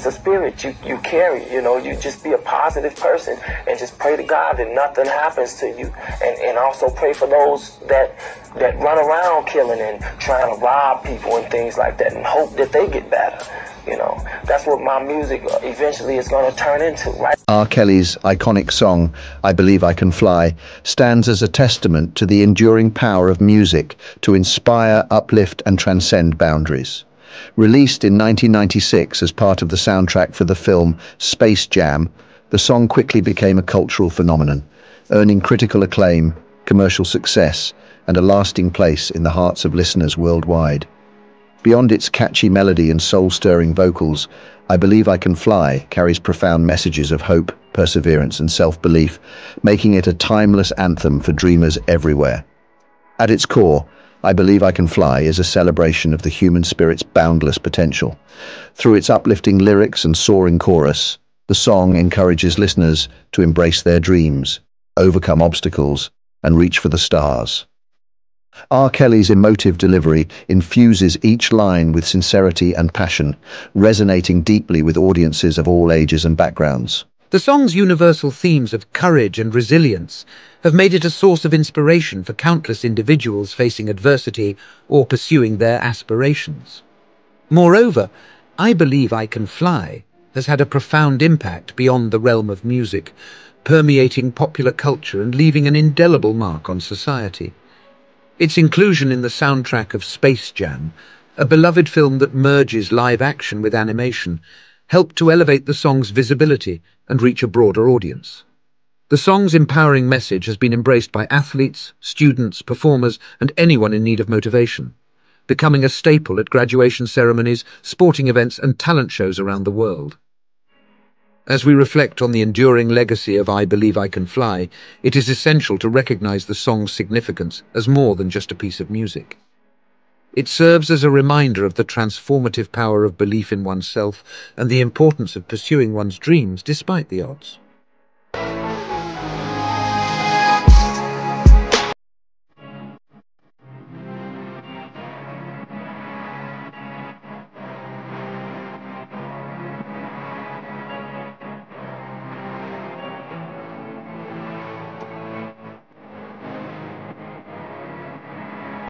It's a spirit you, you carry, you know, you just be a positive person and just pray to God that nothing happens to you. And, and also pray for those that that run around killing and trying to rob people and things like that and hope that they get better. You know, that's what my music eventually is going to turn into, right? R. Kelly's iconic song, I Believe I Can Fly, stands as a testament to the enduring power of music to inspire, uplift and transcend boundaries. Released in 1996 as part of the soundtrack for the film Space Jam, the song quickly became a cultural phenomenon, earning critical acclaim, commercial success, and a lasting place in the hearts of listeners worldwide. Beyond its catchy melody and soul-stirring vocals, I Believe I Can Fly carries profound messages of hope, perseverance and self-belief, making it a timeless anthem for dreamers everywhere. At its core, I Believe I Can Fly is a celebration of the human spirit's boundless potential. Through its uplifting lyrics and soaring chorus, the song encourages listeners to embrace their dreams, overcome obstacles, and reach for the stars. R. Kelly's emotive delivery infuses each line with sincerity and passion, resonating deeply with audiences of all ages and backgrounds. The song's universal themes of courage and resilience have made it a source of inspiration for countless individuals facing adversity or pursuing their aspirations. Moreover, I Believe I Can Fly has had a profound impact beyond the realm of music, permeating popular culture and leaving an indelible mark on society. Its inclusion in the soundtrack of Space Jam, a beloved film that merges live action with animation, helped to elevate the song's visibility and reach a broader audience. The song's empowering message has been embraced by athletes, students, performers, and anyone in need of motivation, becoming a staple at graduation ceremonies, sporting events, and talent shows around the world. As we reflect on the enduring legacy of I Believe I Can Fly, it is essential to recognize the song's significance as more than just a piece of music. It serves as a reminder of the transformative power of belief in oneself and the importance of pursuing one's dreams despite the odds.